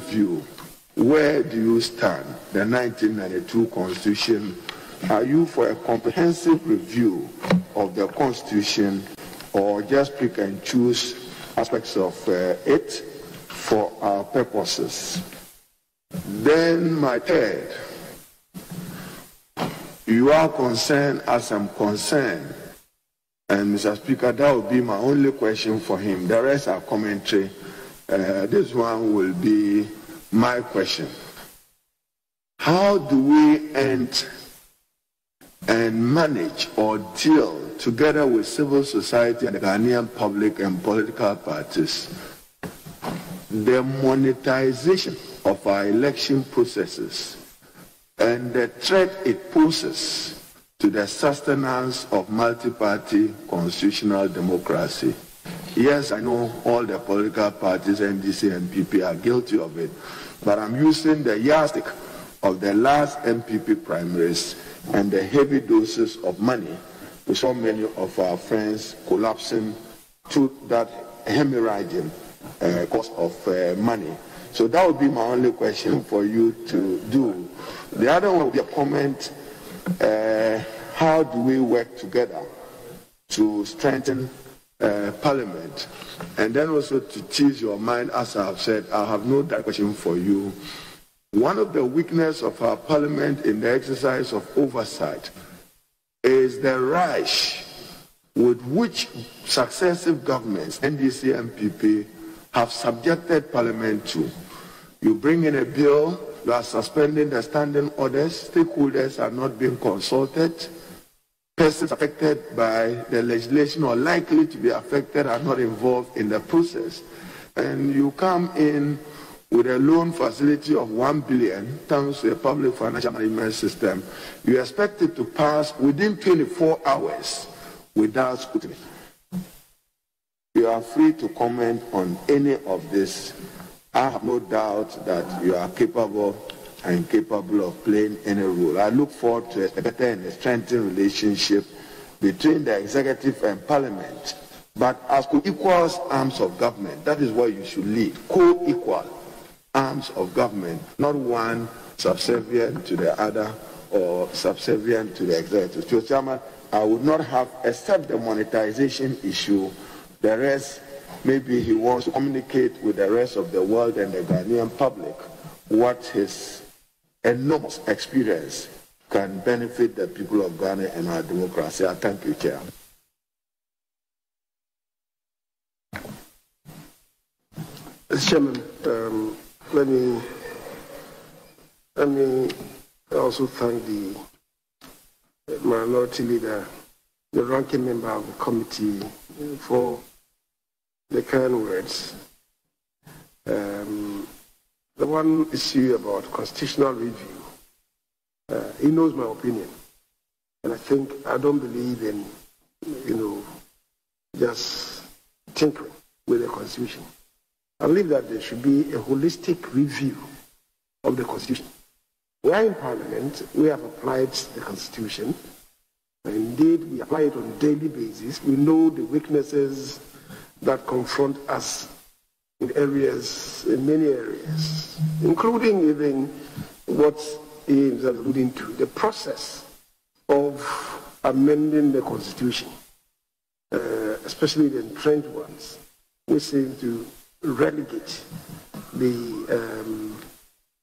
review, where do you stand? The 1992 Constitution. Are you for a comprehensive review of the Constitution or just pick and choose aspects of uh, it for our purposes? Then, my third, you are concerned as I'm concerned. And Mr. Speaker, that will be my only question for him. The rest are commentary. Uh, this one will be my question. How do we end and manage or deal together with civil society and the Ghanaian public and political parties the monetization of our election processes and the threat it poses to the sustenance of multi-party constitutional democracy. Yes, I know all the political parties, NDC and NPP, are guilty of it, but I'm using the yardstick of the last NPP primaries and the heavy doses of money we saw many of our friends collapsing to that hemorrhaging uh, cost of uh, money. So that would be my only question for you to do. The other one would be a comment, uh, how do we work together to strengthen uh, Parliament? And then also to tease your mind, as I have said, I have no question for you. One of the weaknesses of our Parliament in the exercise of oversight is the rush with which successive governments, NDC and NPP, have subjected Parliament to. You bring in a bill, you are suspending the standing orders, stakeholders are not being consulted, persons affected by the legislation or likely to be affected are not involved in the process. And you come in with a loan facility of 1 billion thanks to a public financial management system, you expect it to pass within 24 hours without scrutiny. You are free to comment on any of this. I have no doubt that you are capable and capable of playing any role. I look forward to a better and a strengthened relationship between the executive and parliament, but as co-equal arms of government. That is what you should lead, co-equal arms of government, not one subservient to the other or subservient to the executive. So, Chairman, I would not have, except the monetization issue, the rest, maybe he wants to communicate with the rest of the world and the Ghanaian public what his enormous experience can benefit the people of Ghana and our democracy. I thank you, Chair. Mr. Chairman, um, let me let me also thank the minority leader, the ranking member of the committee, for the kind words. Um, the one issue about constitutional review, uh, he knows my opinion, and I think I don't believe in, you know, just tinkering with the constitution. I believe that there should be a holistic review of the Constitution. We are in Parliament, we have applied the Constitution. Indeed, we apply it on a daily basis. We know the weaknesses that confront us areas, in many areas, including even what he is alluding to, the process of amending the Constitution, uh, especially the entrenched ones, which seem to relegate the um,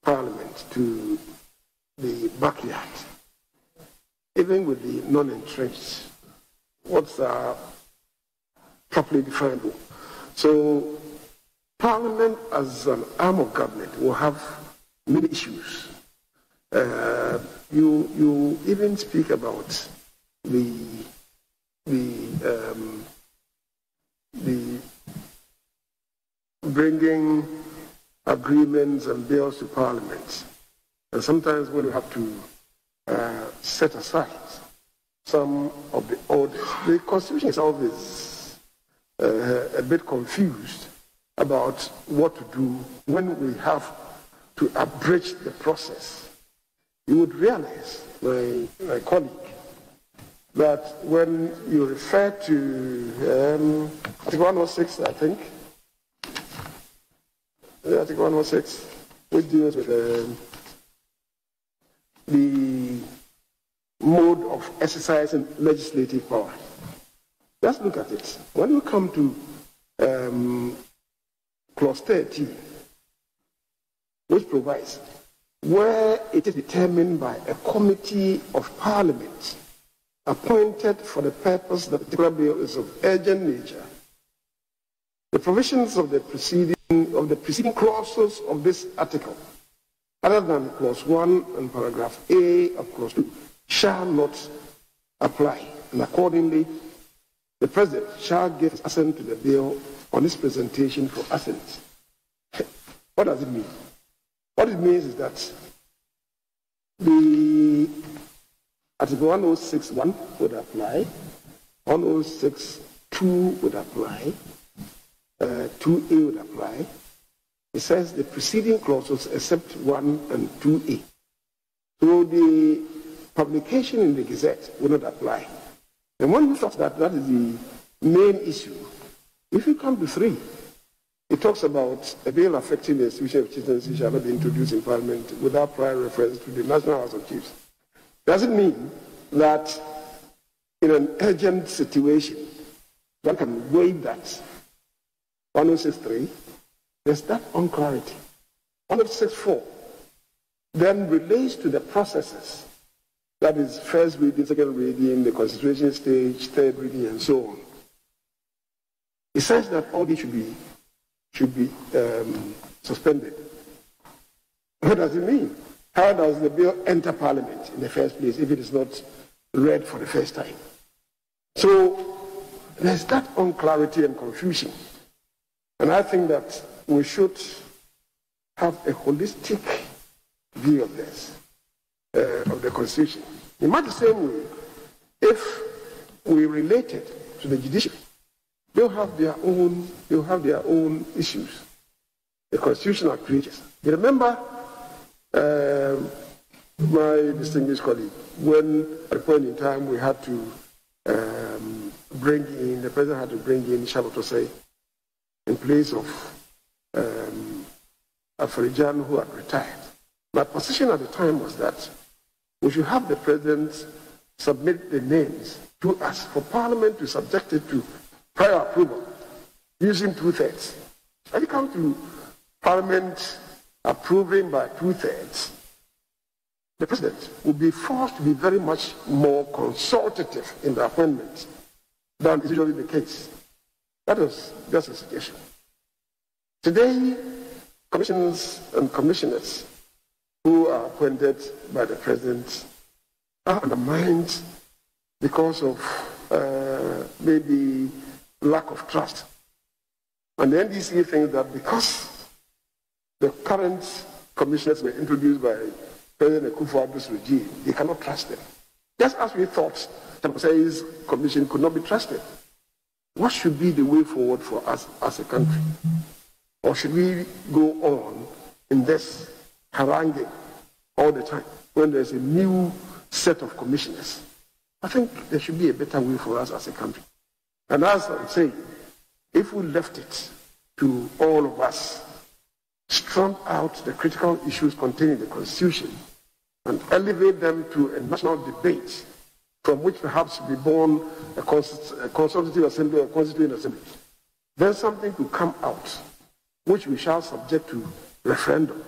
parliament to the backyard, even with the non-entrenched, what's uh, properly defined. So parliament as an arm of government will have many issues. Uh, you, you even speak about the, the, um, the bringing agreements and bills to Parliament. And sometimes we have to uh, set aside some of the orders. The Constitution is always uh, a bit confused about what to do when we have to abridge the process. You would realize, my, my colleague, that when you refer to um, Article 106, I think, Article 106. which deals with uh, the mode of exercising legislative power. Let's look at it. When you come to um, clause 13, which provides where it is determined by a committee of parliament appointed for the purpose that the particular bill is of urgent nature, the provisions of the preceding of the preceding clauses of this article, other than clause 1 and paragraph A of clause 2, shall not apply. And accordingly, the President shall give his assent to the bill on this presentation for assent. what does it mean? What it means is that the Article 106.1 would apply, 106.2 would apply, uh, 2A would apply. It says the preceding clauses except 1 and 2A. So the publication in the Gazette will not apply. And when we thought that that is the main issue, if you come to 3, it talks about a bill affecting the institution of chieftaincy shall not be introduced in Parliament without prior reference to the National House of Chiefs. Does it mean that in an urgent situation, one can waive that 1063, there's that unclarity. 1064 then relates to the processes. That is first reading, second reading, the constitution stage, third reading, and so on. It says that all these should be should be um, suspended. What does it mean? How does the bill enter Parliament in the first place if it is not read for the first time? So there's that unclarity and confusion. And I think that we should have a holistic view of this, uh, of the Constitution. In much the same way, if we relate it to the judiciary, they'll have their own, they'll have their own issues, the constitutional creatures. You remember um, my distinguished colleague, when at a point in time we had to um, bring in, the president had to bring in Osei in place of um, Afari-Gyan who had retired. My position at the time was that we should have the president submit the names to us for Parliament to subject it to prior approval using two-thirds. When it comes to Parliament approving by two-thirds, the president will be forced to be very much more consultative in the appointment than is usually the case. That was just a suggestion. Today, commissioners and commissioners who are appointed by the president are undermined because of uh, maybe lack of trust. And the NDC thinks that because the current commissioners were introduced by President Akufo-Addo's regime, they cannot trust them. Just as we thought Tamsei's commission could not be trusted. What should be the way forward for us as a country? Or should we go on in this haranguing all the time when there's a new set of commissioners? I think there should be a better way for us as a country. And as I'm saying, if we left it to all of us, strong out the critical issues contained in the Constitution, and elevate them to a national debate from which perhaps be born a, a consultative assembly or constituent assembly, then something could come out which we shall subject to referendum.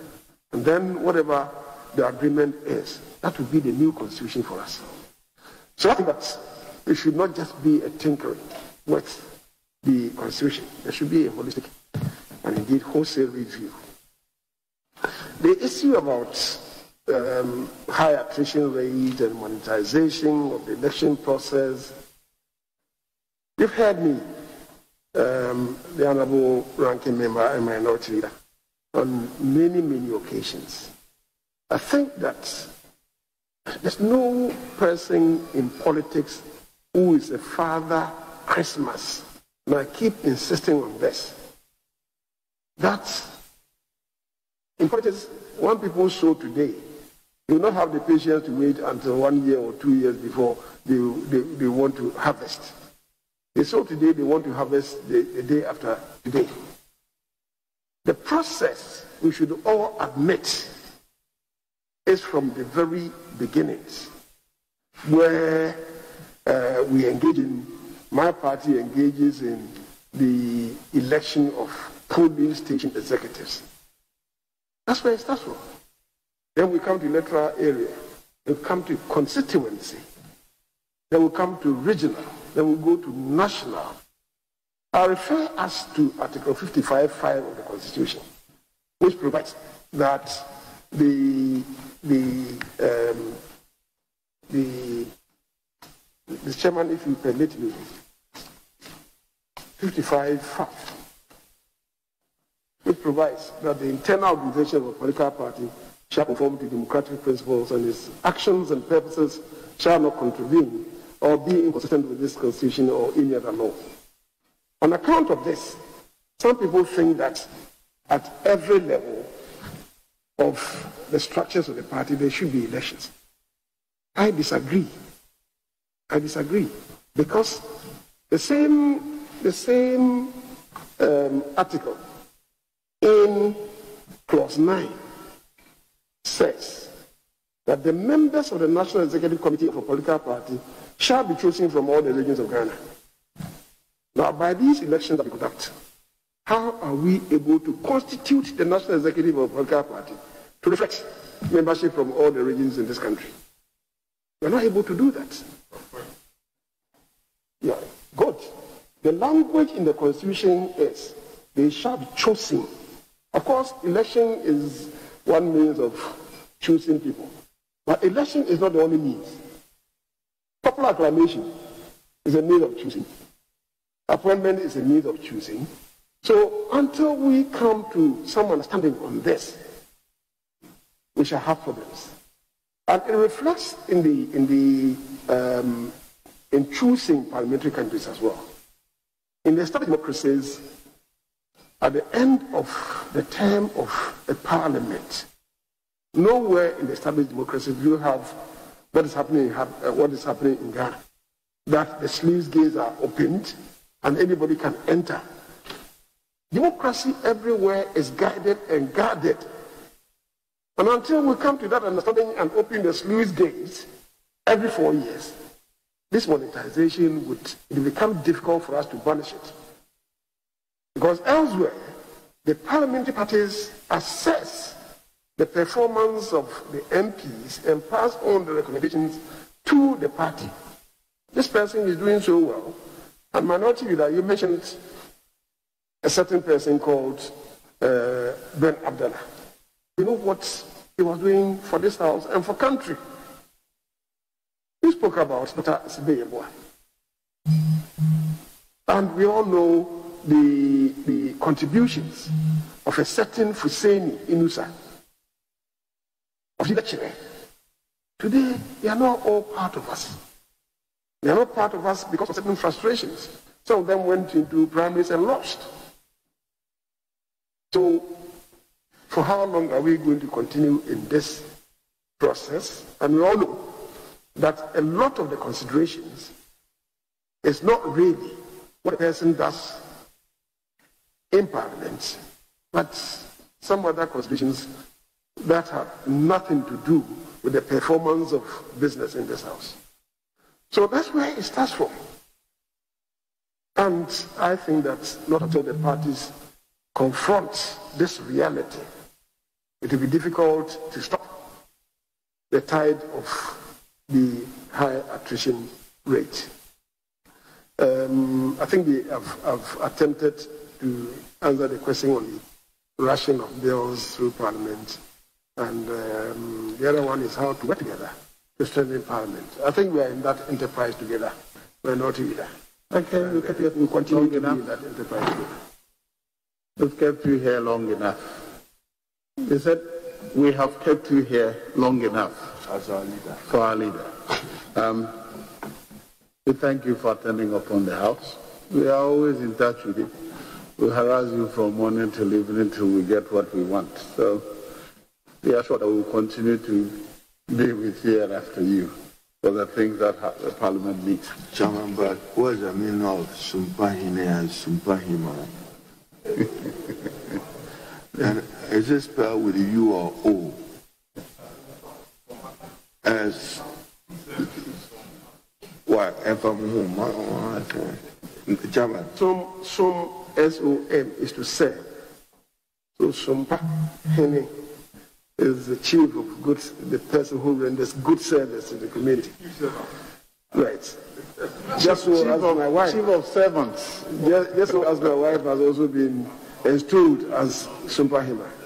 And then whatever the agreement is, that will be the new constitution for us. So I think that it should not just be a tinkering with the constitution. There should be a holistic and indeed wholesale review. The issue about um, high attrition rate and monetization of the election process. You've heard me, um, the Honorable Ranking Member and Minority Leader, on many, many occasions. I think that there's no person in politics who is a father Christmas. And I keep insisting on this. That in politics, one people show today, will not have the patience to wait until one year or two years before they, they, they want to harvest. They sow today, they want to harvest the, the day after today. The process, we should all admit, is from the very beginnings, where uh, we engage in, my party engages in the election of polling station executives. That's where it starts from. Then we come to electoral area. We come to constituency. Then we come to regional. Then we go to national. I refer us to Article 55.5 of the Constitution, which provides that the the um, the the chairman, if you permit me, 55.5, which provides that the internal organization of a political party shall conform to democratic principles and its actions and purposes shall not contravene or be inconsistent with this constitution or any other law. On account of this, some people think that at every level of the structures of the party, there should be elections. I disagree. I disagree because the same the same um, article in clause nine says that the members of the National Executive Committee of a political party shall be chosen from all the regions of Ghana. Now, by these elections that we conduct, how are we able to constitute the National Executive of a political party to reflect membership from all the regions in this country? We're not able to do that. Yeah, good. The language in the Constitution is they shall be chosen. Of course, election is one means of choosing people. But election is not the only means. Popular acclamation is a means of choosing. Appointment is a means of choosing. So until we come to some understanding on this, we shall have problems. And it reflects in the in the um, in choosing parliamentary countries as well. In the established democracies, at the end of the term of a parliament, nowhere in the established democracies do you have what is happening, uh, what is happening in Ghana. That the sluice gates are opened and anybody can enter. Democracy everywhere is guided and guarded. And until we come to that understanding and open the sluice gates every four years, this monetization would it become difficult for us to banish it. Because elsewhere, the parliamentary parties assess the performance of the MPs and pass on the recommendations to the party. This person is doing so well. And minority leader, you mentioned a certain person called uh, Ben Abdallah. You know what he was doing for this house and for country. He spoke about Dr. Sibeyeboa. And we all know the, the contributions of a certain Fuseini Inusah of lecture. Today, they are not all part of us. They are not part of us because of certain frustrations. Some of them went into primaries and lost. So, for how long are we going to continue in this process? And we all know that a lot of the considerations is not really what a person does in Parliament, but some other considerations that have nothing to do with the performance of business in this house. So that's where it starts from. And I think that not until the parties confront this reality, it will be difficult to stop the tide of the high attrition rate. Um, I think they have, have, attempted to answer the question on the rushing of bills through Parliament, and um, the other one is how to work together to strengthen Parliament. I think we are in that enterprise together. We're not together. Okay, we, we continue to be in that enterprise together. We've kept you here long enough. They said we have kept you here long enough as our leader. For our leader. Um, we thank you for attending upon the house. We are always in touch with you. We harass you from morning till evening until we get what we want. So we are sure that we will continue to be with you and after you for the things that the Parliament needs. Chairman, but what's the meaning of Sumpahine and Sumpahima? And is it spelled with U or O? S. What? If I'm home, Chairman. Some, some S-O-M is to serve. So Sumpa Hene is the chief of good, the person who renders good service to the community. Right. Just so Chief as of, my wife, chief of servants. just, just so as my wife has also been installed as Sumpa Hema.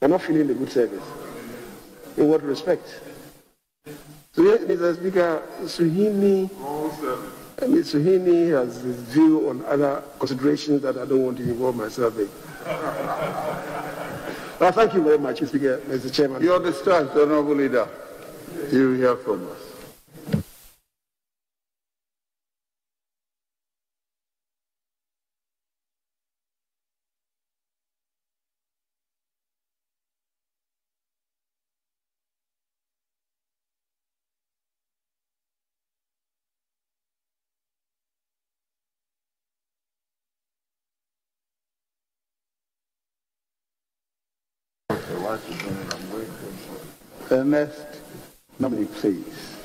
I'm not feeling the good service. In what respect? So, yeah, Mr. Speaker, Suhini, I mean, Suhini has his view on other considerations that I don't want to involve myself in. well, thank you very much, Mr. Chairman. You're discharged, Honorable Leader. You hear from us. Ernest, nominee, please.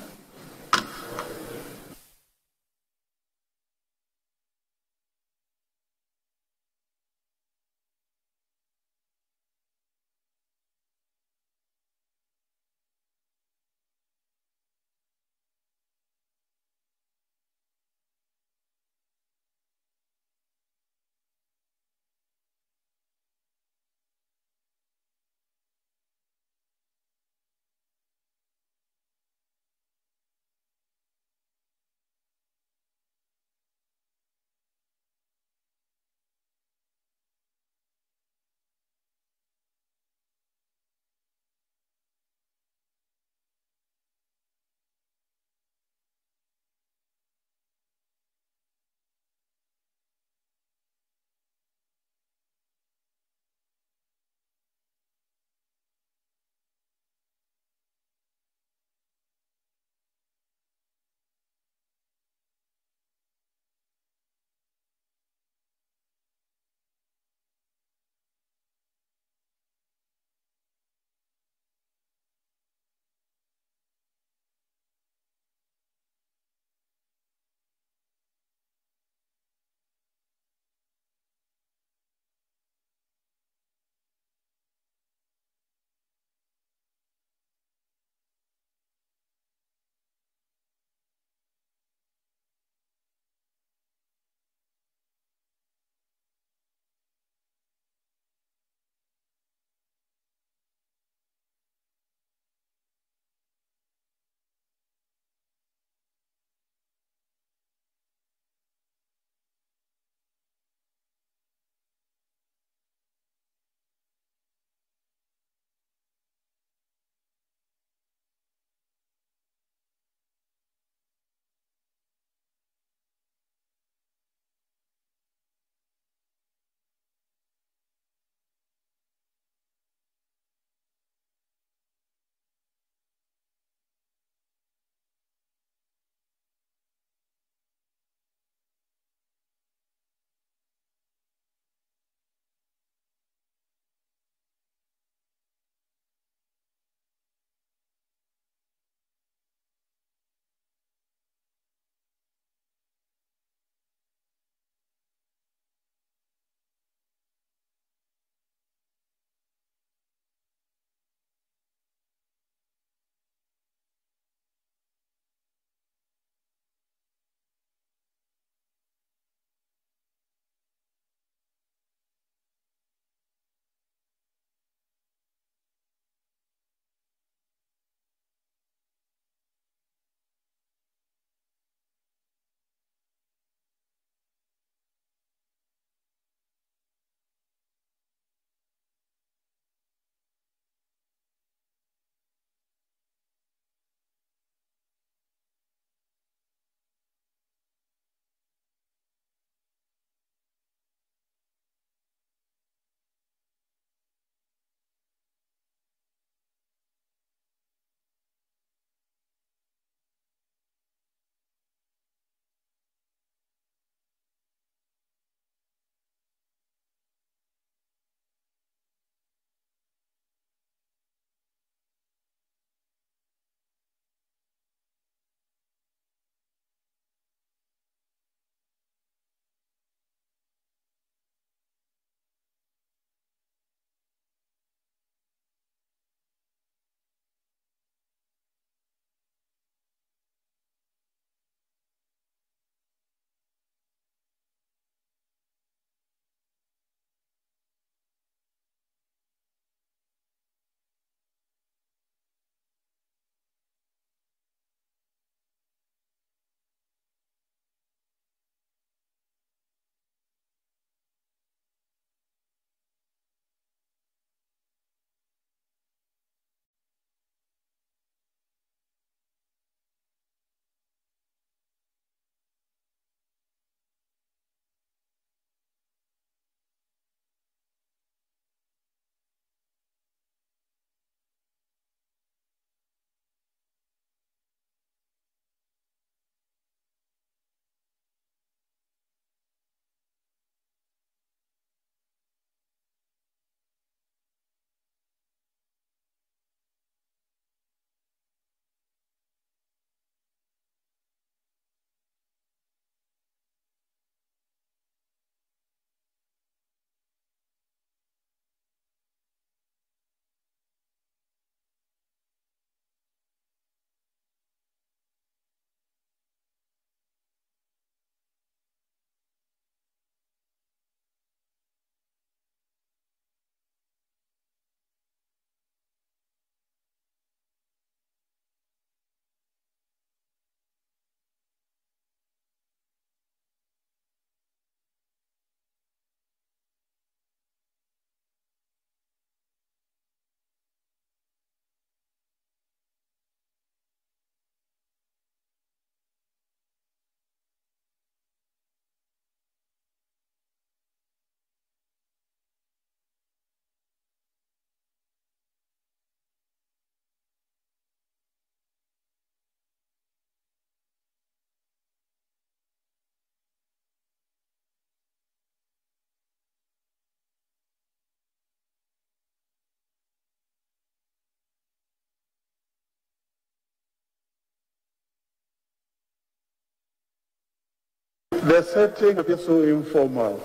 The setting is so informal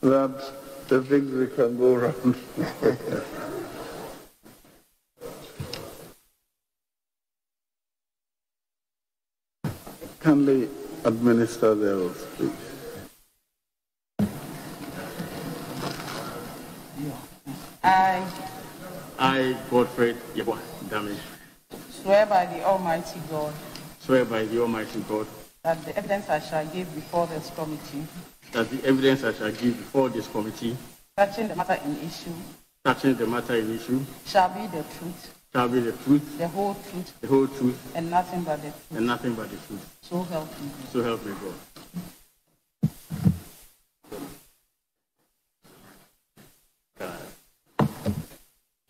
that the things we can go around. Kindly administer the oath, please. I I, Godfred Yeboah Dame, swear by the Almighty God swear by the Almighty God that the evidence I shall give before this committee that the evidence I shall give before this committee touching the matter in issue touching the matter in issue shall be the truth, shall be the truth, the whole truth, the whole truth, and nothing but the truth. and nothing but the truth. So help me God. So help me God.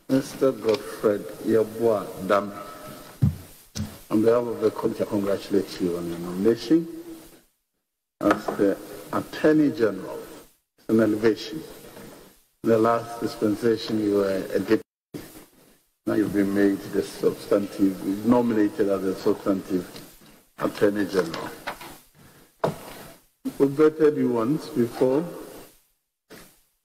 Mr. Godfred Yeboah Dame, on behalf of the committee, I congratulate you on your nomination as the Attorney General. It's an elevation. The last dispensation, you were a deputy. Now you've been made the substantive, nominated as the substantive Attorney General. We've vetted you once before.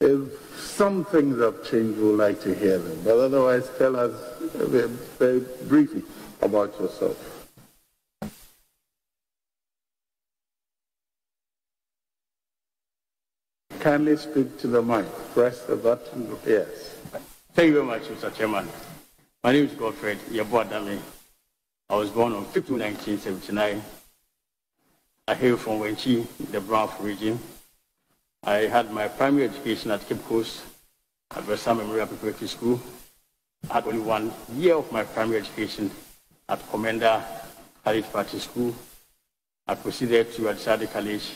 If some things have changed, we would like to hear them. But otherwise, tell us very, very briefly about yourself. Kindly speak to the mic. Press the button. Yes. Thank you very much, Mr. Chairman. My name is Godfred Yeboah Dame. I was born on 5th 1979. I hail from Wenchi, the Browns region. I had my primary education at Cape Coast at Versailles Memorial Preparatory School. I had only one year of my primary education at Commander College Party School. I proceeded to Adisadel College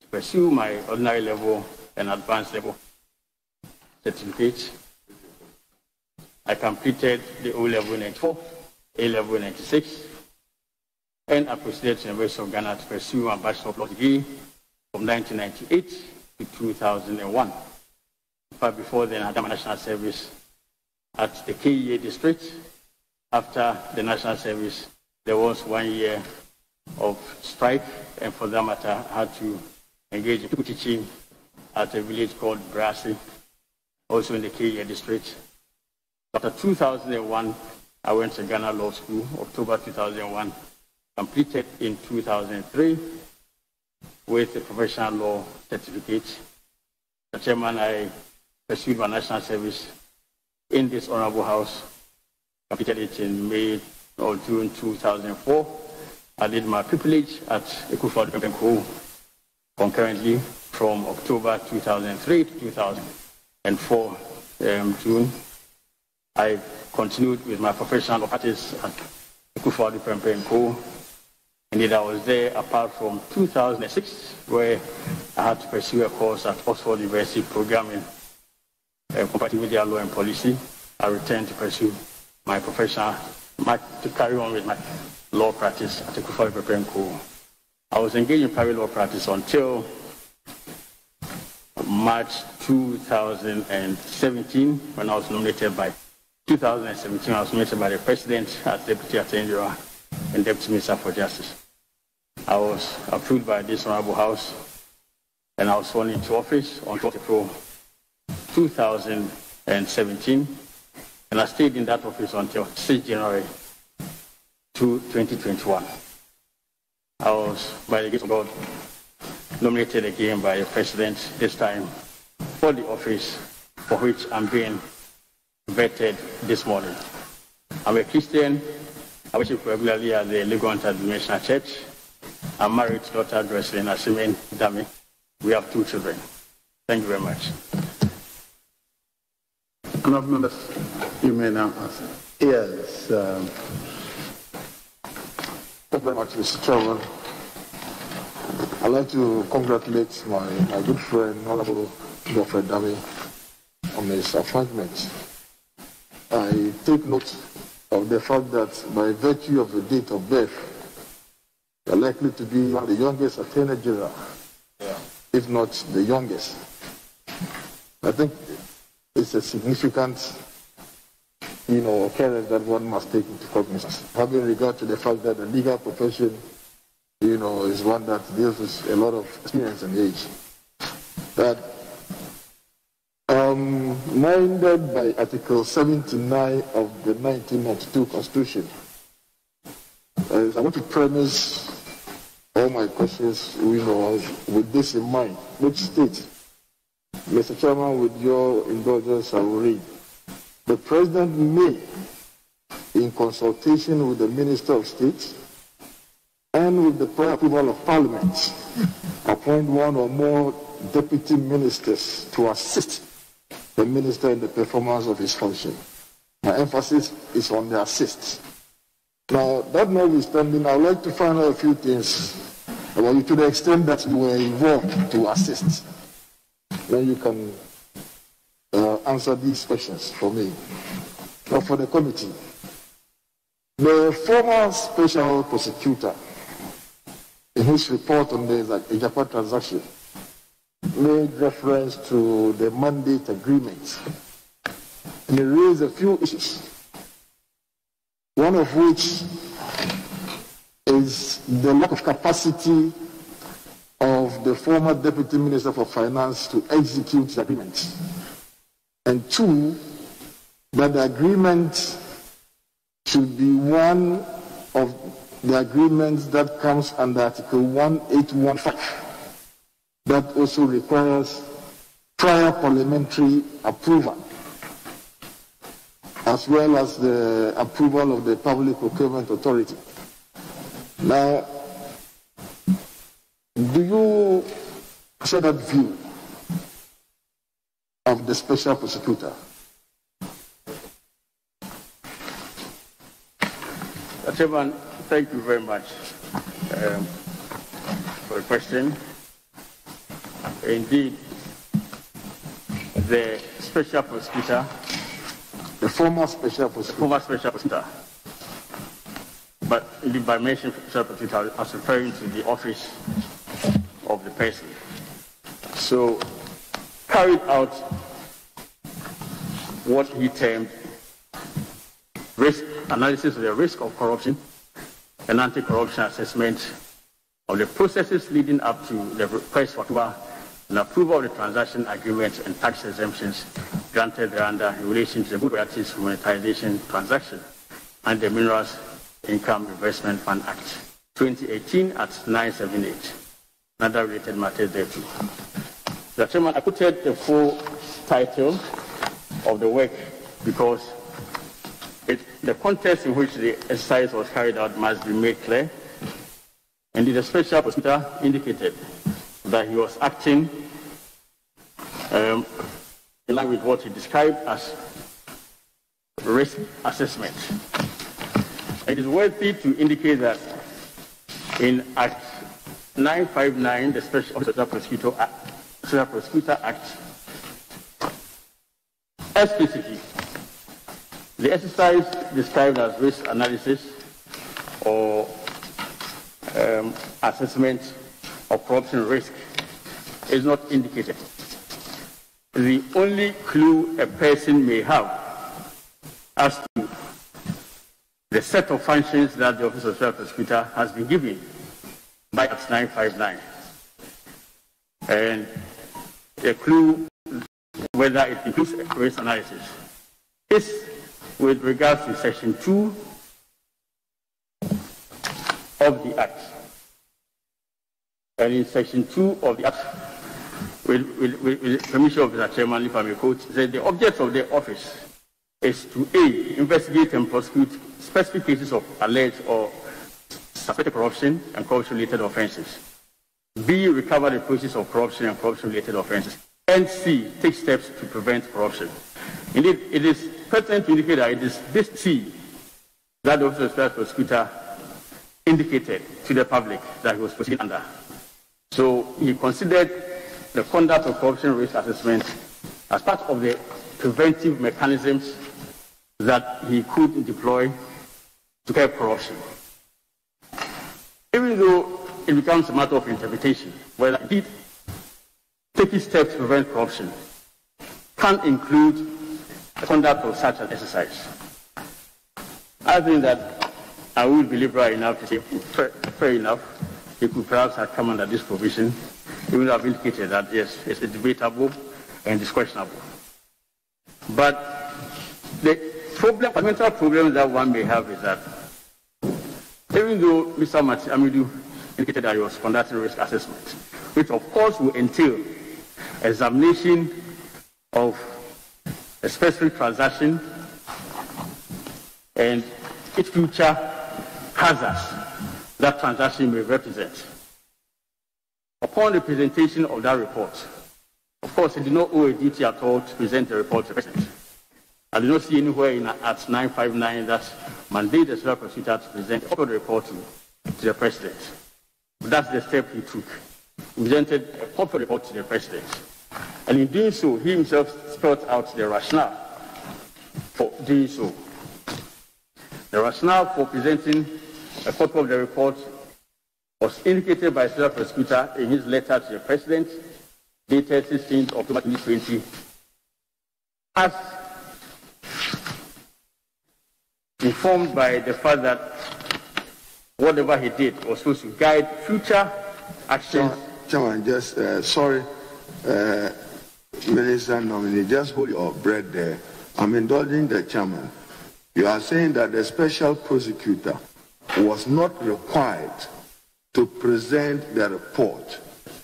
to pursue my ordinary level and advanced level certificate. I completed the O level in 94, A level in 96, and I proceeded to the University of Ghana to pursue my Bachelor of Laws degree from 1998 to 2001. But before then, I had my national service at the KEEA district. After the national service, there was one year of strike, and for that matter, I had to engage in teaching at a village called Brassi, also in the KEEA district. After 2001, I went to Ghana Law School, October 2001, completed in 2003 with a professional law certificate. The chairman, I pursued my national service in this honorable house, completed it in May or June 2004. I did my pupillage at Akufo-Addo Prempeh concurrently from October 2003 to 2004 um, June. I continued with my professional practice at Akufo-Addo Prempeh Indeed, I was there apart from 2006, where I had to pursue a course at Oxford University programming uh, comparative law and policy. I returned to pursue my professional, my, to carry on with my law practice at the Kufa Preparing I was engaged in private law practice until March 2017, when I was nominated by 2017, I was nominated by the President as Deputy Attorney General and Deputy Minister for Justice. I was approved by this honorable house and I was sworn into office on 12 April 2017 and I stayed in that office until 6 January 2021. I was, by the grace of God, nominated again by the President this time for the office for which I'm being vetted this morning. I'm a Christian. I worship regularly at the Legon International Church. I'm married to Dr. Dresslin Asimin Dame. We have two children. Thank you very much. Honourable members, you may now ask. Yes. Um, Thank you very much, Mr. Chairman. I'd like to congratulate my, my good friend, Honorable Dr. Dame, on his appointment. I take note of the fact that by virtue of the date of birth, you're likely to be the youngest Attorney General, if not the youngest. I think it's a significant you know, occurrence that one must take into cognizance. Having regard to the fact that the legal profession you know, is one that deals with a lot of experience and age. That um, minded by Article 79 of the 1992 Constitution, I want to premise all my questions, you know, with this in mind, which states, Mr. Chairman, with your indulgence, I will read. The President may, in consultation with the Minister of State and with the approval of Parliament, appoint one or more deputy ministers to assist the minister in the performance of his function. My emphasis is on the assist. Now, that notwithstanding, I'd like to find out a few things about you to the extent that you were involved to assist. Then you can uh, answer these questions for me. Now, for the committee, the former special prosecutor, in his report on the Agyapa transaction, made reference to the mandate agreement. And he raised a few issues one of which is the lack of capacity of the former Deputy Minister for Finance to execute the agreement. And two, that the agreement should be one of the agreements that comes under Article 1815 that also requires prior parliamentary approval as well as the approval of the Public Procurement Authority. Now, do you share that view of the special prosecutor? Chairman, thank you very much um, for the question. Indeed, the special prosecutor the former special prosecutor. Former special prosecutor. But indeed, by mentioning special prosecutor, I was referring to the office of the person. So, carried out what he termed risk analysis of the risk of corruption and anti-corruption assessment of the processes leading up to the request approval and approval of the transaction agreements and tax exemptions granted thereunder in relation to the good practice monetization transaction and the Minerals Income Investment Fund Act 2018 at 978 and other related matters thereto. The Chairman, I quoted the full title of the work because it, the context in which the exercise was carried out must be made clear. And the special prosecutor indicated that he was acting um, in line with what he described as risk assessment. It is worthy to indicate that in Act 959, the Special Prosecutor Special Prosecutor Act, explicitly, the exercise described as risk analysis or um, assessment of corruption risk is not indicated the only clue a person may have as to the set of functions that the Office of Special Prosecutor has been given by Act 959. And a clue whether it includes a risk analysis This, with regards to Section 2 of the Act. And in Section 2 of the Act, with, with, with, permission of the Chairman, if I may quote, said the object of the office is to A, investigate and prosecute specific cases of alleged or suspected corruption and corruption-related offences. B, recover the proceeds of corruption and corruption-related offences. And C, take steps to prevent corruption. Indeed, it is pertinent to indicate that it is this C that the Office of Special Prosecutor indicated to the public that he was proceeding under. So he considered the conduct of corruption risk assessment as part of the preventive mechanisms that he could deploy to curb corruption. Even though it becomes a matter of interpretation, whether indeed taking steps to prevent corruption can include conduct of such an exercise. I think that I would be liberal enough to say fair, fair enough he could perhaps have come under this provision, even though I've indicated that yes, it's debatable and it's questionable. But the problem, fundamental problem that one may have is that even though Mr. Martin Amidu indicated that he was conducting risk assessment, which of course will entail examination of a specific transaction and its future hazards that transaction may represent. Upon the presentation of that report, of course, he did not owe a duty at all to present the report to the President. I did not see anywhere in Act 959 that mandates the Prosecutor to present a the report to the President. That's the step he took. He presented a the report to the President. And in doing so, he himself spelled out the rationale for doing so. The rationale for presenting a copy of the report was indicated by the Prosecutor in his letter to the President dated 16th October 2020 as informed by the fact that whatever he did was supposed to guide future actions. Chairman, just uh, sorry, uh, Minister nominee, just hold your breath there. I'm indulging the chairman. You are saying that the special prosecutor was not required to present the report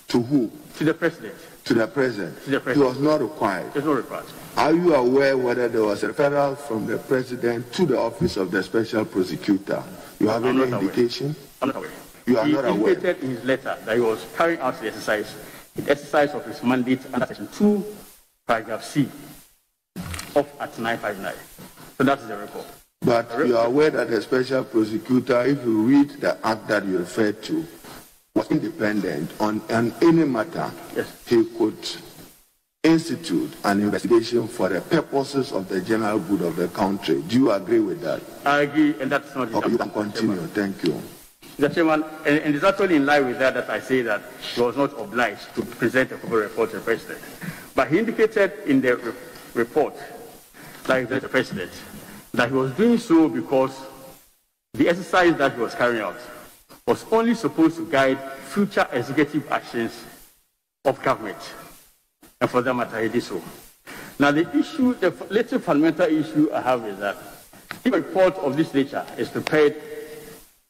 to who? To the president. To the president. To the president. It was not required. It's not required. Are you aware whether there was a referral from the president to the office of the special prosecutor? You have I'm any indication? I'm not aware. You are he not aware. indicated in his letter that he was carrying out the exercise, the exercise of his mandate under Section 2, paragraph C of Act 959. So that's the report. But you are aware that the special prosecutor, if you read the act that you referred to, was independent on, on any matter. Yes. He could institute an investigation for the purposes of the general good of the country. Do you agree with that? I agree, and that's not Okay, you can continue. Thank you. Mr. Chairman, and, and it's actually in line with that that I say that he was not obliged to present a proper report to the President. But he indicated in the re- report presented the President that he was doing so because the exercise that he was carrying out was only supposed to guide future executive actions of government. And for that matter, he did so. Now, the issue, the little fundamental issue I have is that if a report of this nature is prepared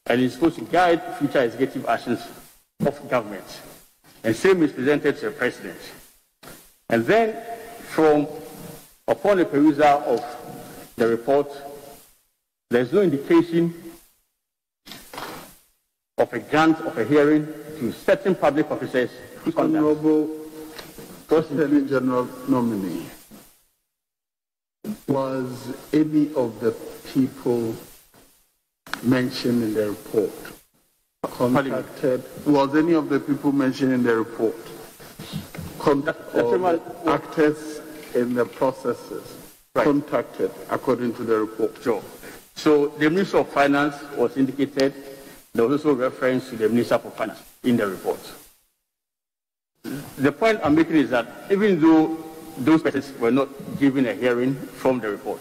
and is supposed to guide future executive actions of government, and same is presented to the president, and then from upon the perusal of the report, there's no indication of a grant of a hearing to certain public officers Honorable Attorney General nominee, was any of the people mentioned in the report contacted? Was any of the people mentioned in the report contact That's or about- the actors in the processes Right. contacted according to the report? Sure. So the Minister of Finance was indicated. There was also reference to the Minister for Finance in the report. The point I'm making is that even though those persons were not given a hearing from the report,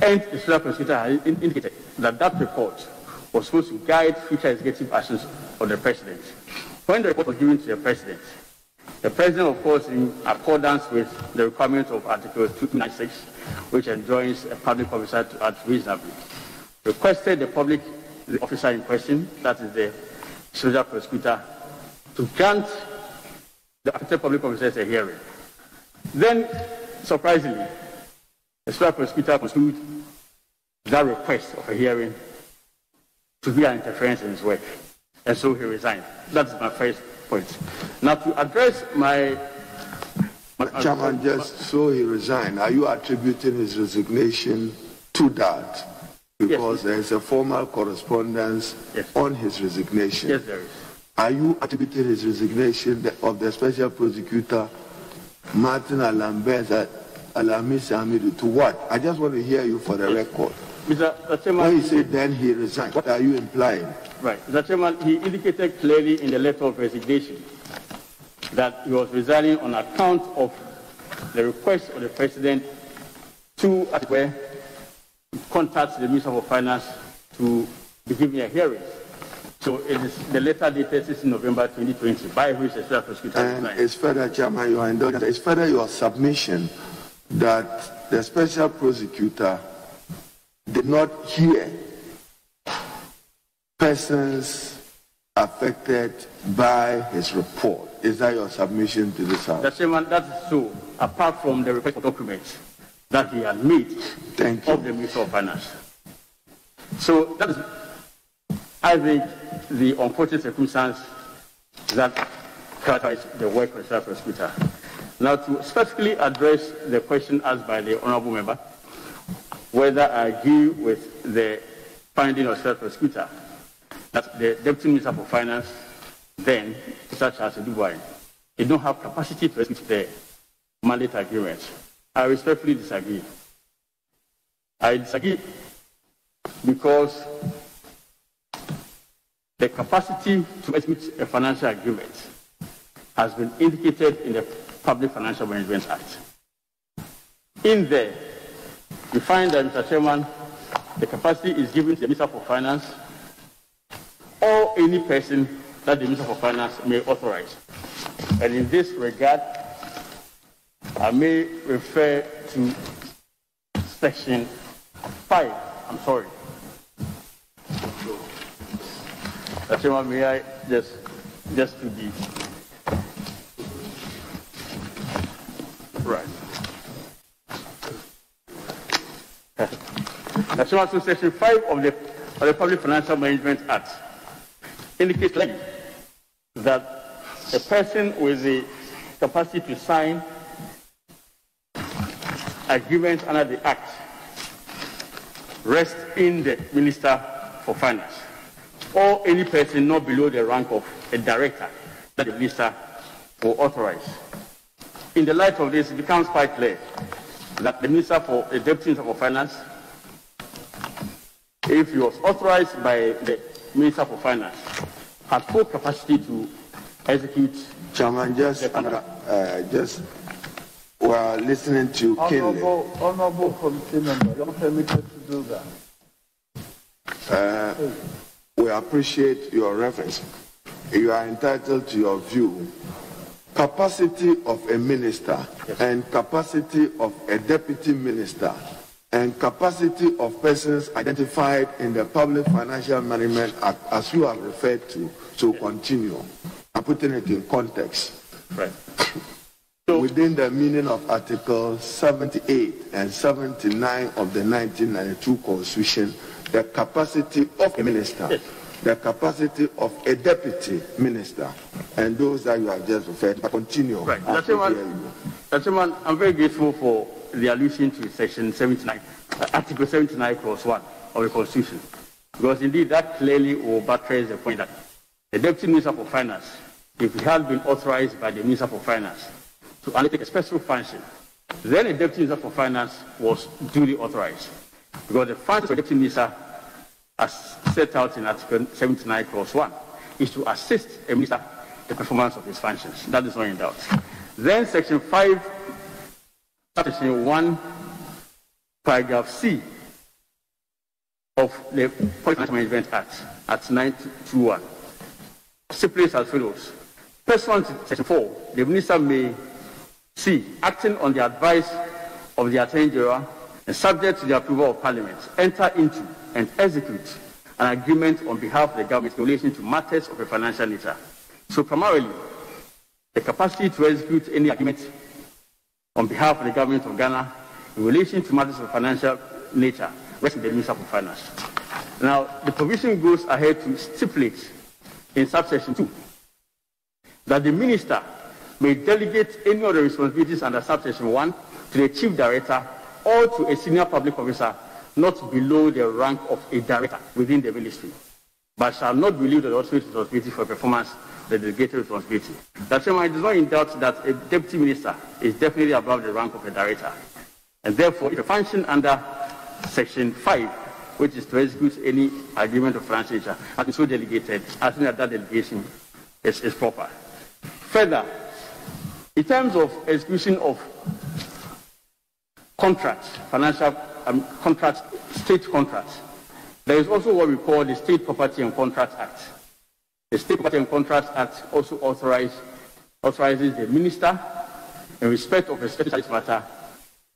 and the Special Prosecutor had indicated that that report was supposed to guide future executive actions of the President. When the report was given to the President, the President, of course, in accordance with the requirements of Article 296, which enjoins a public officer to act reasonably, requested the public the officer in question, that is the Special Prosecutor, to grant the public officers a hearing. Then, surprisingly, the Special Prosecutor construed that request of a hearing to be an interference in his work, and so he resigned. That's my first point. Now, to address my. my Chairman, just so he resigned, are you attributing his resignation to that? Because there is a formal correspondence Yes. on his resignation. Yes, there is. Are you attributing his resignation of the special prosecutor, Martin Alambeza, uh, Alamis Amidu, to what? I just want to hear you for the record. Mr. Chairman, When you say then he resigned, what are you implying? Right. Mr. Chairman, he indicated clearly in the letter of resignation that he was resigning on account of the request of the President to, as it were, contact the Minister of Finance to be given a hearing. So it is the letter dated 16 November 2020 by which the special prosecutor And it's further, Chairman, your indulgence, it's further your submission that the special prosecutor did not hear persons affected by his report. Is that your submission to this House? The chairman, that is so, apart from the request for documents that he had made Thank you. of the Minister of Finance. So that is, I think, the unfortunate circumstance that characterized the work of the prosecutor. Now, to specifically address the question asked by the honorable member, whether I agree with the finding of the prosecutor that the deputy minister for finance then, such as Dubai, they don't have capacity to execute the mandate agreement. I respectfully disagree. I disagree because the capacity to execute a financial agreement has been indicated in the Public Financial Management Act. In there, you find that, Mr. Chairman, the capacity is given to the Minister for Finance or any person that the Minister for Finance may authorize. And in this regard, I may refer to section 5, I'm sorry. Chairman, may I just, just to be right. Mr. So section 5 of the, of the Public Financial Management Act indicates clearly that a person with the capacity to sign agreements under the Act rests in the Minister for Finance or any person not below the rank of a director that the Minister will authorize. In the light of this, it becomes quite clear that the Minister for the Deputy Minister for Finance, if he was authorized by the Minister for Finance, had full capacity to execute Chairman, just, uh, just, we are listening to Kinley. Honorable, honorable committee member, you're permitted to do that. We appreciate your reference. You are entitled to your view. Capacity of a minister and capacity of a deputy minister and capacity of persons identified in the Public Financial Management Act, as you have referred to, to continue. I'm putting it in context. right. Within the meaning of Article 78 and 79 of the 1992 Constitution, the capacity of a minister, the capacity of a deputy minister, and those that you have just referred to continue. Right. I Mr. can hear Chairman. Chairman, I'm very grateful for the allusion to section 79, uh, Article 79 clause 1 of the Constitution. Because indeed that clearly will buttress the point that the Deputy Minister for Finance, if he had been authorized by the Minister for Finance to undertake a special function, then the Deputy Minister for Finance was duly authorized. Because the the Deputy Minister, as set out in Article 79 clause 1, is to assist a minister in the performance of his functions. That is not in doubt. Then section 5, section 1, paragraph C of the Public Management Act at 921 stipulates as follows. Pursuant to section 4, the minister may C. Acting on the advice of the Attorney General subject to the approval of Parliament, enter into and execute an agreement on behalf of the government in relation to matters of a financial nature. So primarily, the capacity to execute any agreement on behalf of the government of Ghana in relation to matters of financial nature rests with the Minister for Finance. Now, the provision goes ahead to stipulate in subsection 2 that the minister may delegate any of the responsibilities under subsection 1 to the chief director or to a senior public officer not below the rank of a director within the ministry, but shall not relieve the authority responsibility for performance the delegated responsibility. That chairman, it is not in doubt that a deputy minister is definitely above the rank of a director. And therefore, if a function under section 5, which is to execute any agreement of financial nature, has been so delegated, I think that that delegation is, is proper. Further, in terms of execution of contracts, financial um, contracts, state contracts, there is also what we call the State Property and Contracts Act. The State Property and Contracts Act also authorize, authorizes the minister in respect of a special matter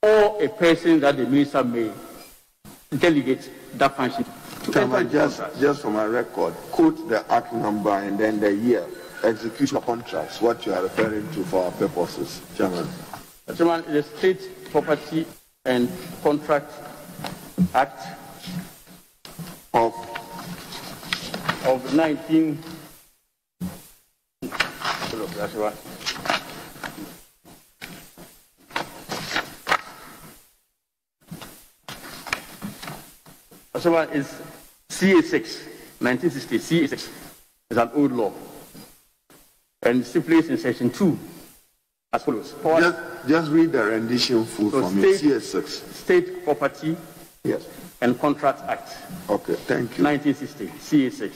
or a person that the minister may delegate that function Chairman, just, just for my record, quote the act number and then the year, execution of contracts, what you are referring to for our purposes, Chairman. Chairman, the State Property and Contract Act Of, of 19... Hold up, that's right. Chairman, is CA6, 1960, CA6 is an old law. And it's stipulates in section 2 as follows. Just, just read the rendition full So for me, state- CA6. State Property Yes. and Contract Act, Okay, thank you. 1960, CA6.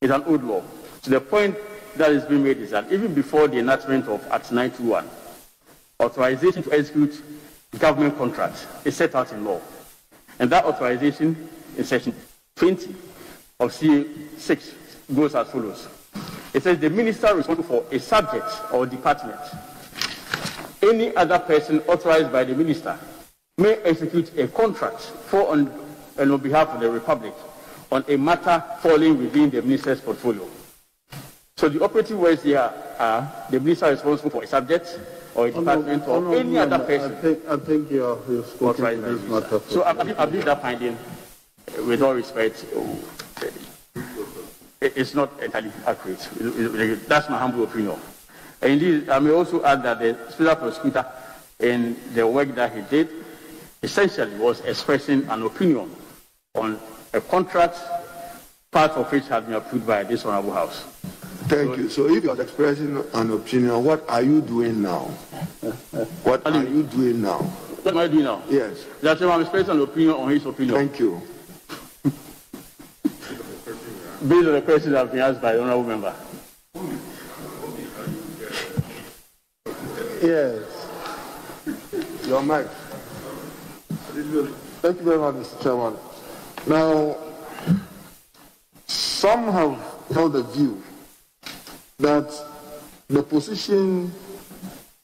It's an old law. So the point that is being made is that even before the enactment of Act 921, authorization to execute government contracts is set out in law. And that authorization in section 20 of CA6 goes as follows. It says the minister responsible for a subject or department, any other person authorized by the minister may execute a contract for on, and on behalf of the republic on a matter falling within the minister's portfolio. So the operative words here are the minister responsible for a subject or a department or Honourable any other member, person I think, I think you're, spoken to authorized by this matter. So I, I believe- that finding, uh, with all respect, uh, it's not entirely accurate. That's my humble opinion. And indeed, I may also add that the special prosecutor, in the work that he did, essentially was expressing an opinion on a contract, part of which had been approved by this honorable house. Thank you. So if you're expressing an opinion, what are you doing now? What are you doing now? What am I doing now? Yes, That I'm expressing an opinion on his opinion. thank you. based on the questions that have been asked by the honorable member. Yes. Your mic. Thank you very much, Mr. Chairman. Now, some have held the view that the position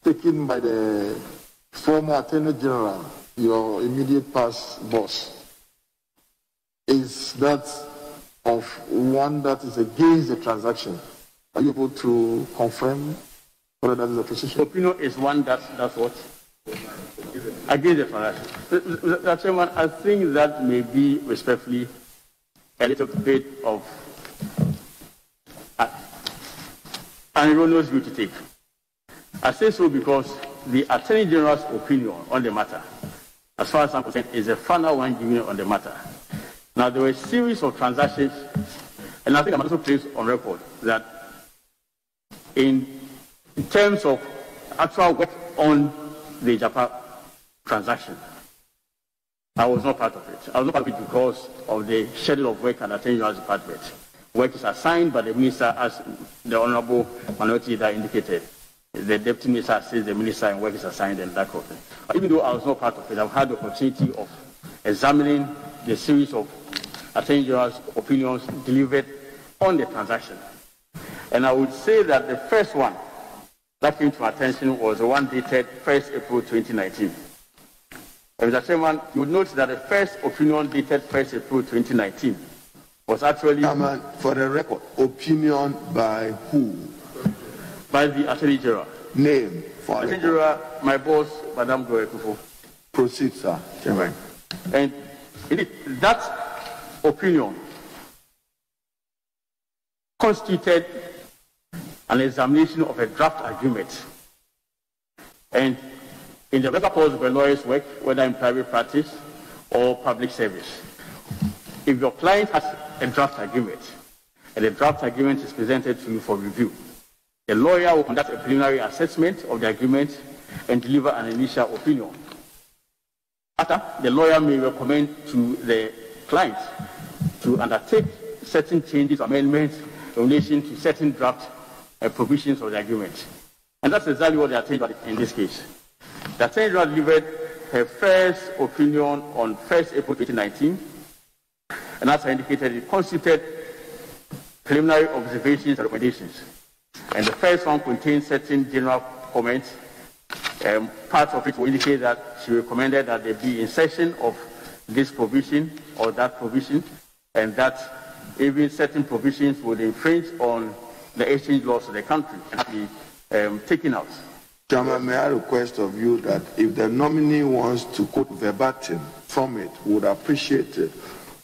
taken by the former Attorney General, your immediate past boss, is that of one that is against the transaction. Are you able to confirm that is the position? Opinion is one that, that's what? Against the transaction. Mr. Chairman, I think that may be respectfully a little bit of uh, an erroneous view to take. I say so because the Attorney General's opinion on the matter, as far as I'm concerned, is a final one given on the matter. Now, there were a series of transactions, and I think I'm also placed on record that in terms of actual work on the Agyapa transaction, I was not part of it. I was not part of it because of the schedule of work at the Attorney General's Department. Work is assigned by the minister as the Honorable Minority Leader indicated. The deputy minister says the minister and work is assigned and that kind of. Even though I was not part of it, I've had the opportunity of examining the series of Attorney opinions delivered on the transaction. And I would say that the first one that came to my attention was the one dated 1st April 2019. And Mr. Chairman, you would note that the first opinion dated 1st April 2019 was actually Chairman, for the record, opinion by who? by the Attorney General. Name for Attorney the General, my boss, Madame Gloria Akuffo. Proceed, sir. Chairman. And indeed, that opinion constituted an examination of a draft agreement. And in the regular course of a lawyer's work, whether in private practice or public service, if your client has a draft agreement and the draft agreement is presented to you for review, the lawyer will conduct a preliminary assessment of the agreement and deliver an initial opinion. After, the lawyer may recommend to the client to undertake certain changes, amendments in relation to certain draft uh, provisions of the agreement. And that's exactly what the attorney general did in this case. The attorney general delivered her first opinion on 1st April 2019, and as I indicated, it constituted preliminary observations and recommendations. And the first one contains certain general comments. Um, part of it will indicate that she recommended that there be insertion of this provision or that provision, and that even certain provisions would infringe on the exchange laws of the country be um, taken out. Chairman, may I request of you that if the nominee wants to quote verbatim from it, would appreciate it.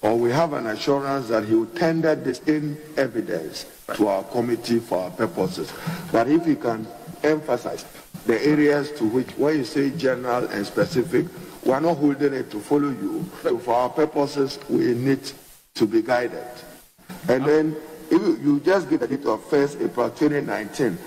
Or we have an assurance that he will tender this in evidence to our committee for our purposes. But if he can emphasize the areas to which, when you say general and specific, we are not holding it to follow you. So for our purposes, we need to be guided. And then if you, you just give the date of 1st April 2019,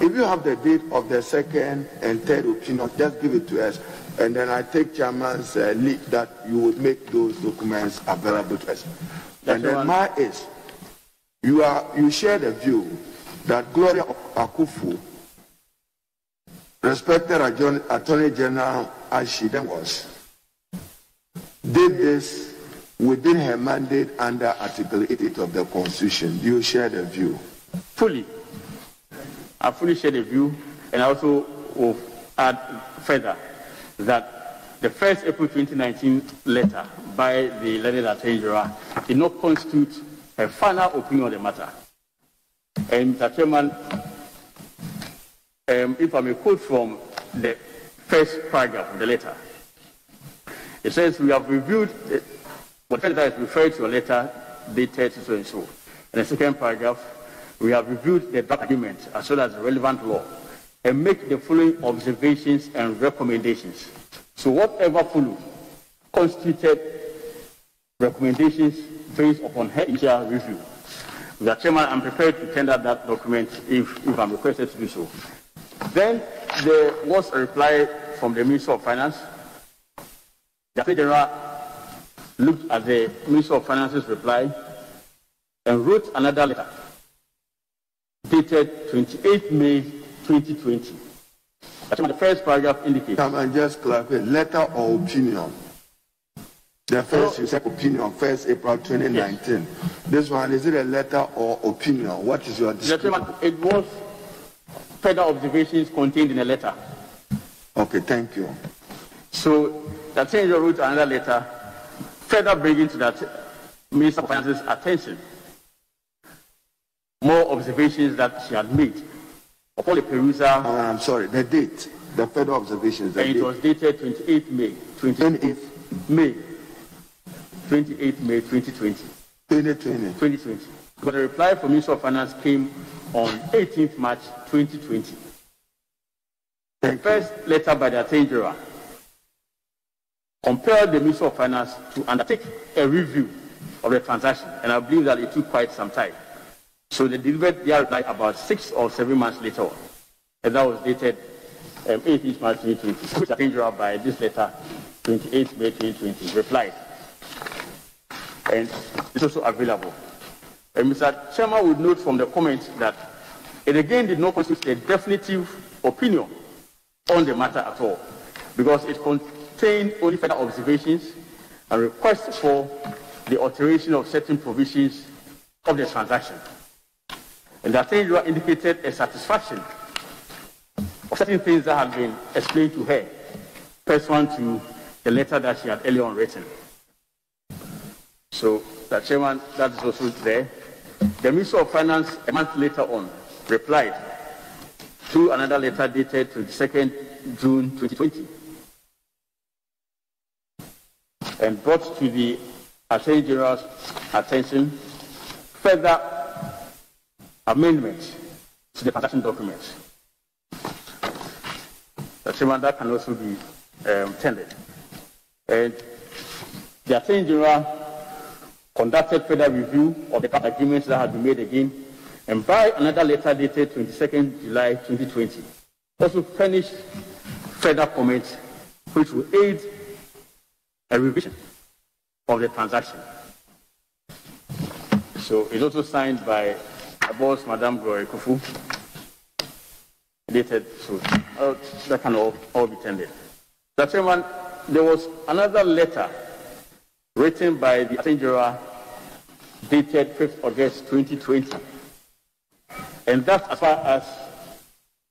if you have the date of the second and third opinion, just give it to us. And then I take chairman's uh, lead that you would make those documents available to us. That's and then my is, you are you share the view that Gloria Akuffo, respected Attorney- Attorney General as she then was, did this within her mandate under Article 88 of the Constitution. Do you share the view? Fully. I fully share the view, and I also will add further that the first April 2019 letter by the learned attorney general did not constitute a final opinion on the matter. And Mr. Chairman, um, if I may quote from the first paragraph of the letter, it says, We have reviewed, whatever is referred to a letter dated so and so. In the second paragraph, we have reviewed the agreement as well as the relevant law and make the following observations and recommendations. So whatever followed constituted recommendations based upon her initial review. The Chairman, I'm prepared to tender that document if, if I'm requested to do so. Then there was a reply from the Minister of Finance. The General looked at the Minister of Finance's reply and wrote another letter dated 28 May 2020. I think the first paragraph indicates Come and just clarify, letter or opinion? The first, you said opinion, first April 2019. This one, is it a letter or opinion? What is your description? It was further observations contained in a letter. Okay, thank you. So the General wrote another letter, further bringing to that Minister of Finance's attention more observations that she had made upon the perusal, Uh, I'm sorry, the date, the further observations, the and it date. was dated 28 May 2020. 28th, May 28 May 2020. 2020. 2020. But the reply from Minister of Finance came on 18th March 2020. The Thank you. first letter by the Attorney General compelled the Minister of Finance to undertake a review of the transaction, and I believe that it took quite some time. So they delivered their reply about six or seven months later on, and that was dated um, 18th March 2020, which General by this letter, 28th May 2020, replied. And it's also available. And Mr. Chairman would note from the comments that it again did not constitute a definitive opinion on the matter at all, because it contained only further observations and requests for the alteration of certain provisions of the transaction. And Attorney General indicated a satisfaction of certain things that had been explained to her, pursuant to the letter that she had earlier on written. So, the chairman, that is also there. The Minister of Finance, a month later on, replied through another letter dated 22nd June 2020 and brought to the Attorney General's attention further amendments to the transaction documents. The chairman, that can also be um, tendered. And the Attorney General conducted further review of the draft agreements that had been made again, and by another letter dated 22nd July 2020, also furnished further comments which will aid a revision of the transaction. So it's also signed by the boss, Madame Gloria Akuffo, dated, so uh, that can all, all be tendered. The chairman, there was another letter written by the Attorney dated 5th August 2020. And that, as far as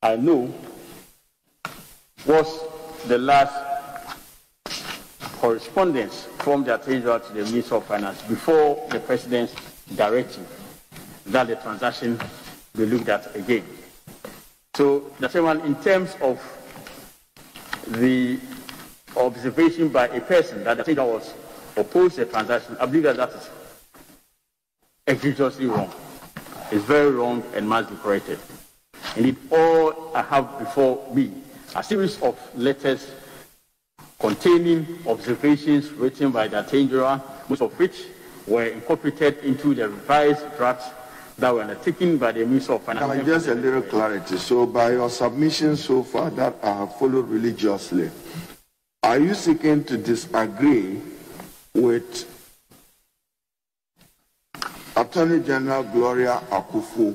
I know, was the last correspondence from the General to the Minister of Finance before the President's directive that the transaction be looked at again. So, the chairman, in terms of the observation by a person that the General was opposed to the transaction, I believe that that is egregiously wrong. It's very wrong and must be corrected. Indeed, all I have before me a series of letters containing observations written by the Attorney most of which were incorporated into the revised drafts that were undertaken by the Minister of Finance. Can I just a little clarity? So, by your submission so far that I have followed religiously, are you seeking to disagree with Attorney General Gloria Akuffo,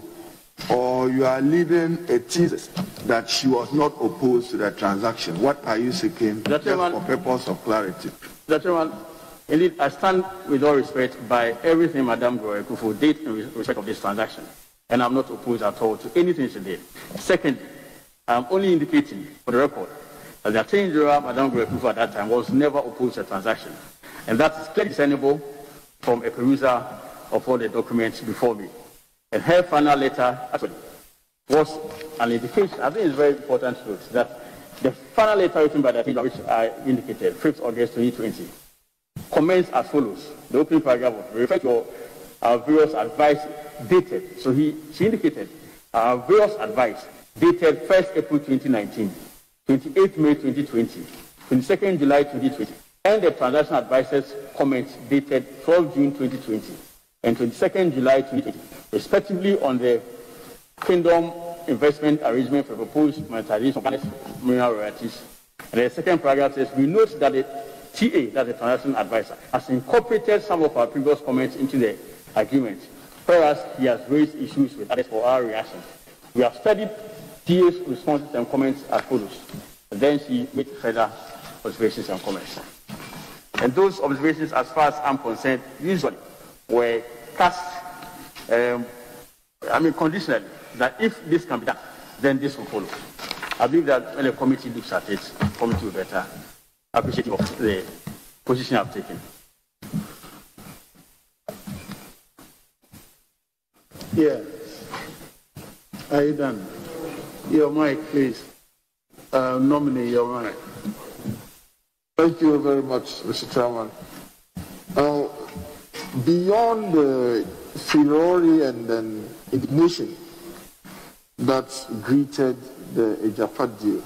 or you are leading a thesis that she was not opposed to the transaction? What are you seeking just for purpose of clarity? Chairman, indeed, I stand with all respect by everything Madame Gloria Akuffo did in respect of this transaction, and I'm not opposed at all to anything she did. Second, I'm only indicating for the record that the Attorney General, Madame Akuffo, at that time was never opposed to the transaction, and that is clearly discernible from a perusal of all the documents before me. And her final letter, actually, was an indication, I think it's very important to note that the final letter written by the General, which I indicated, 5th August 2020, comments as follows. The opening paragraph was refer to our various advice dated. So he, she indicated our various advice dated 1st April 2019, 28th May 2020, 22nd July 2020, and the transaction advices comments dated 12 June 2020 and 22nd July 2020, respectively on the Kingdom investment arrangement for proposed monetization of mineral royalties. And the second paragraph says, we note that the TA, that's the transaction advisor, has incorporated some of our previous comments into the agreement, whereas he has raised issues with others for our reactions. We have studied TA's responses and comments as follows. And then she made further observations and comments. And those observations, as far as I'm concerned, usually were cast, um, I mean, conditionally, that if this can be done, then this will follow. I believe that when the committee looks at it, the committee will better appreciate of the position I've taken. Yes. Are you done? Your mic, please. Uh, nominee, your mic. Thank you very much, Mr. Chairman. Now, beyond the furore and then indignation that greeted the Agyapa deal,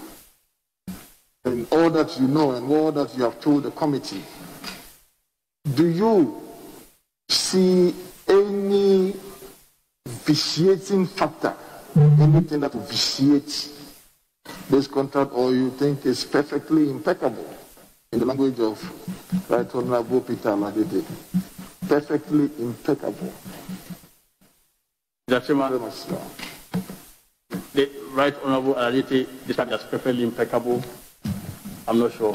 and all that you know and all that you have told the committee, do you see any vitiating factor, mm-hmm. anything that vitiates this contract, or you think it's perfectly impeccable? in the language of Right Honorable Peter Ala Adjetey. Perfectly impeccable. Mr. Chairman, Very much so. the Right Honorable Ala Adjetey described as perfectly impeccable. I'm not sure.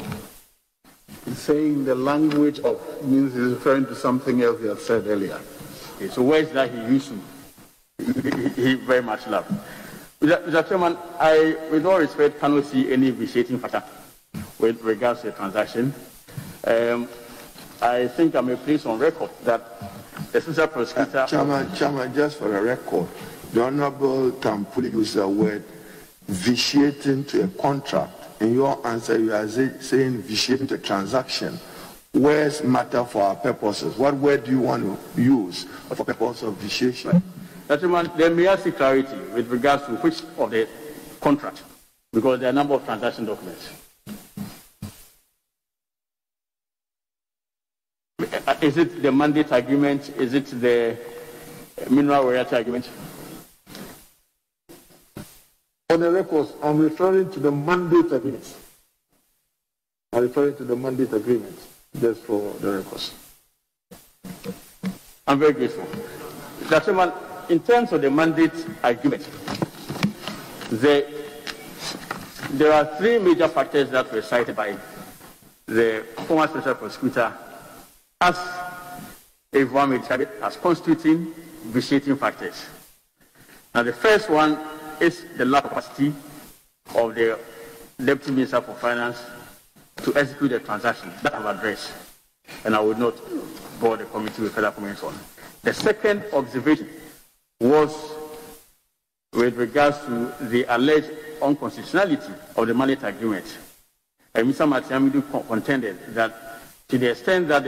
He's saying the language of means he's referring to something else he had said earlier. Okay, so words that he used to, he, he very much loved. Mr. Mr. Chairman, I, with all respect, cannot see any vitiating factor with regards to the transaction. Um, I think I may place on record that the special prosecutor. Chairman, Chairman, just for the record, the Honorable Tampuli used the word vitiating to a contract. In your answer, you are say- saying vitiating to a transaction. Words matter for our purposes. What word do you want to use for purpose of vitiation? Chairman, there may I see clarity with regards to which of the contract, because there are a number of transaction documents. Is it the mandate agreement? Is it the mineral royalty agreement? On the records, I'm referring to the mandate agreement. I'm referring to the mandate agreement, just for the records. I'm very grateful. Chairman, in terms of the mandate agreement, the, there are three major factors that were cited by the former special prosecutor as may describe as constituting vitiating factors. Now, the first one is the lack of capacity of the Deputy Minister for Finance to execute the transaction that I've addressed, and I would not bore the committee with further comments on. The second observation was with regards to the alleged unconstitutionality of the mandate agreement. And Mr. Martin Amidu contended that to the extent that